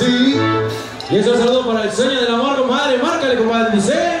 así. Y es un saludo para el sueño del amor, compadre. Márcale, compadre. Dice.